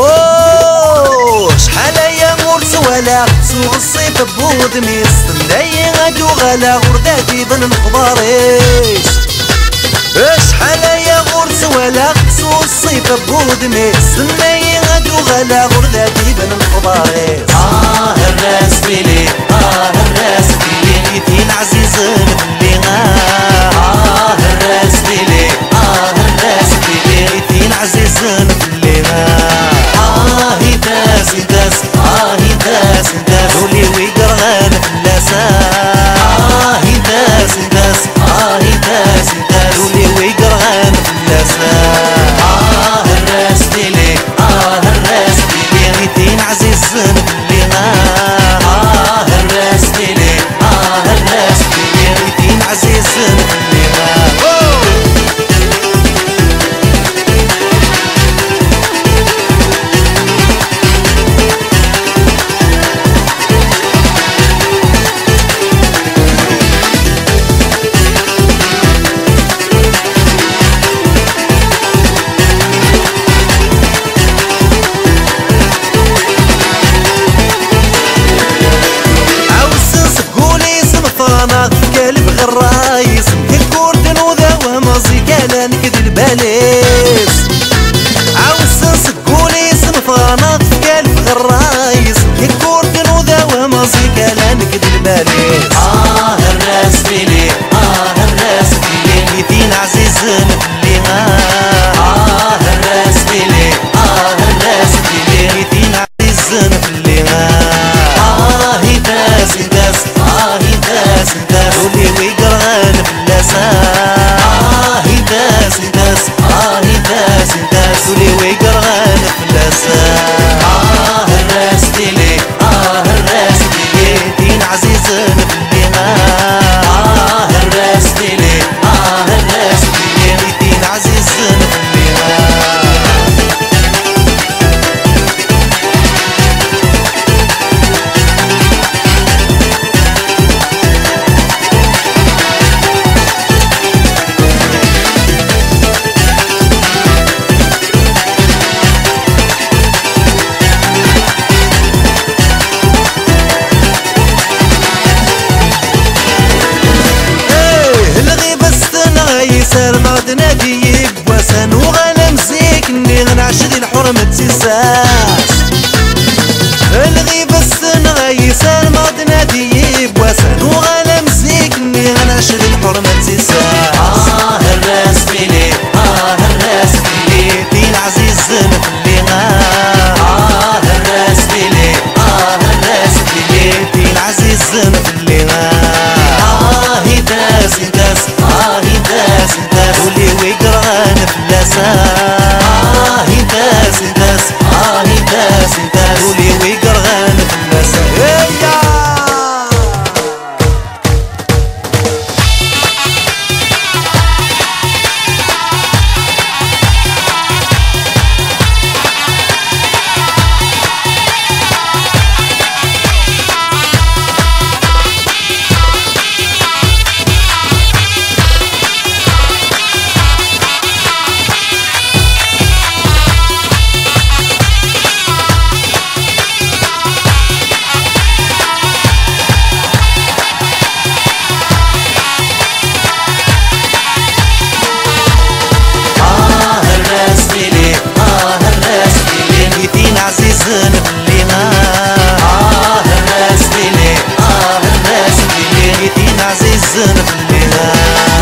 اوه شحال يا مرس ولا سمع الصيف بود ميس. داي غادو غلا غرداتي بن مخباريش شحال يا غرس ولا سمع الصيف بود ميس. داي غادو غلا غرداتي بن مخباريش な ود ناديك وسن وغلا مسيك ني غنعشري الحرمة تساس. الغيب السن غيسان ما تناديك وسن وغلا مسيك ني غنعشري الحرمة تساس gonna be like